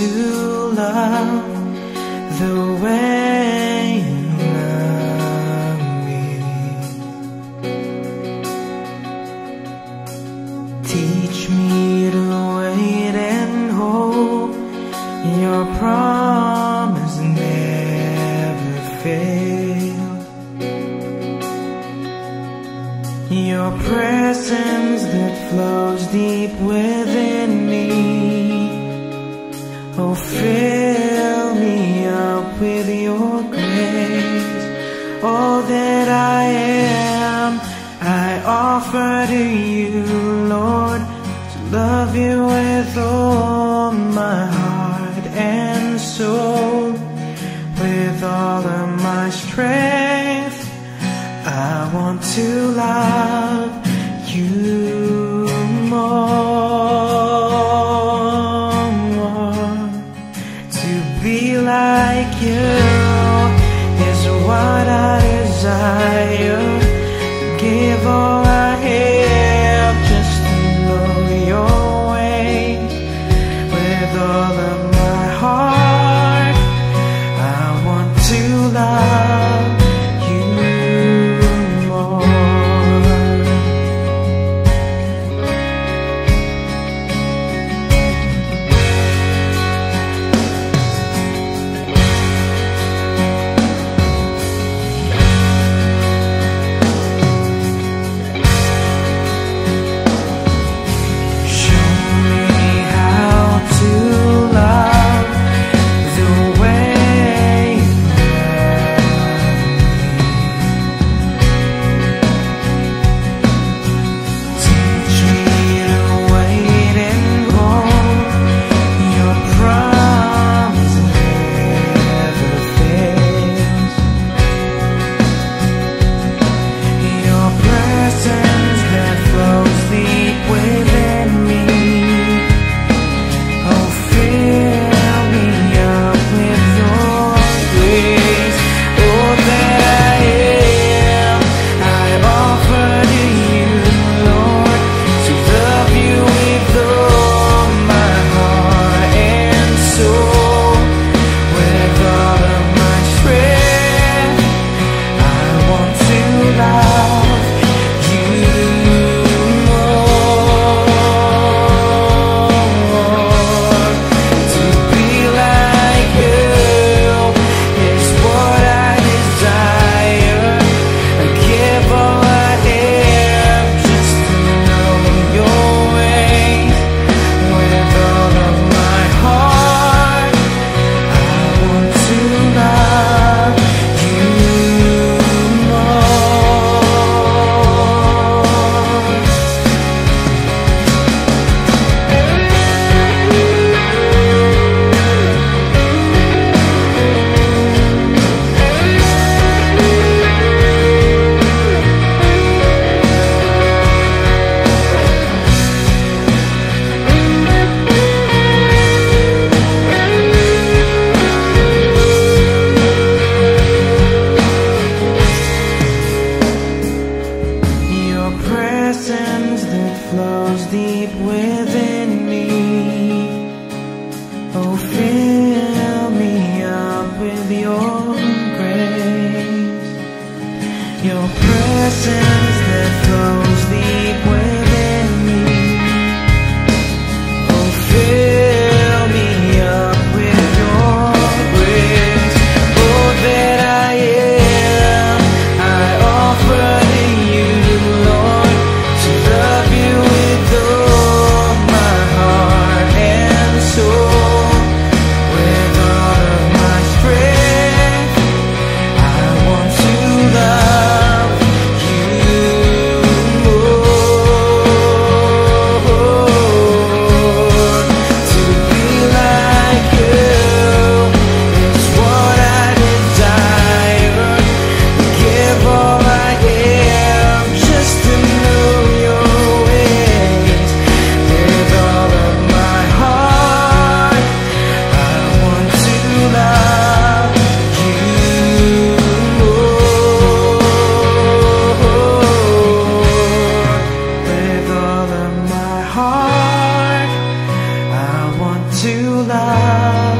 to love the way you love me. Teach me to wait and hold your promise never failed. Your presence that flows deep within me. Oh, fill me up with your grace. All that I am, I offer to you, Lord, to love you with all my heart and soul, with all of my strength. I want to love you. like you is what I desire. Give all. dwells deep within me. Oh, fill me up with your grace, your presence that flows deep ta